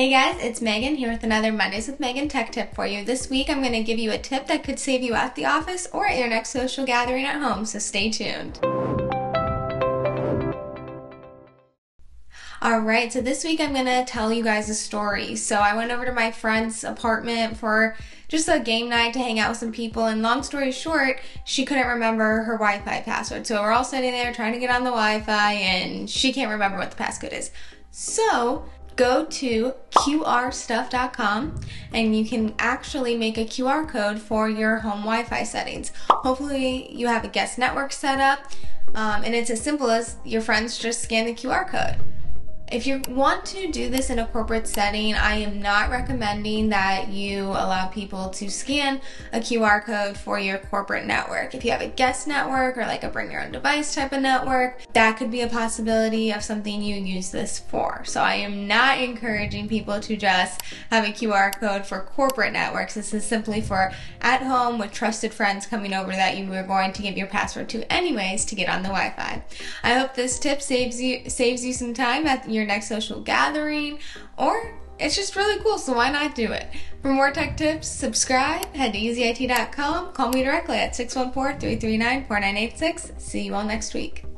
Hey guys, it's Megan here with another Mondays with Megan tech tip for you. This week I'm going to give you a tip that could save you at the office or at your next social gathering at home, so stay tuned. All right, so this week I'm gonna tell you guys a story. So I went over to my friend's apartment for just a game night to hang out with some people, and long story short, she couldn't remember her Wi Fi password. So we're all sitting there trying to get on the Wi Fi, and she can't remember what the passcode is. So go to qrstuff.com and you can actually make a QR code for your home Wi Fi settings. Hopefully, you have a guest network set up, um, and it's as simple as your friends just scan the QR code. If you want to do this in a corporate setting, I am not recommending that you allow people to scan a QR code for your corporate network. If you have a guest network or like a bring your own device type of network, that could be a possibility of something you use this for. So I am not encouraging people to just have a QR code for corporate networks. This is simply for at home with trusted friends coming over that you were going to give your password to anyways to get on the Wi-Fi. I hope this tip saves you saves you some time at your your next social gathering, or it's just really cool, so why not do it? For more tech tips, subscribe, head to easyit.com, call me directly at 614 339 4986. See you all next week.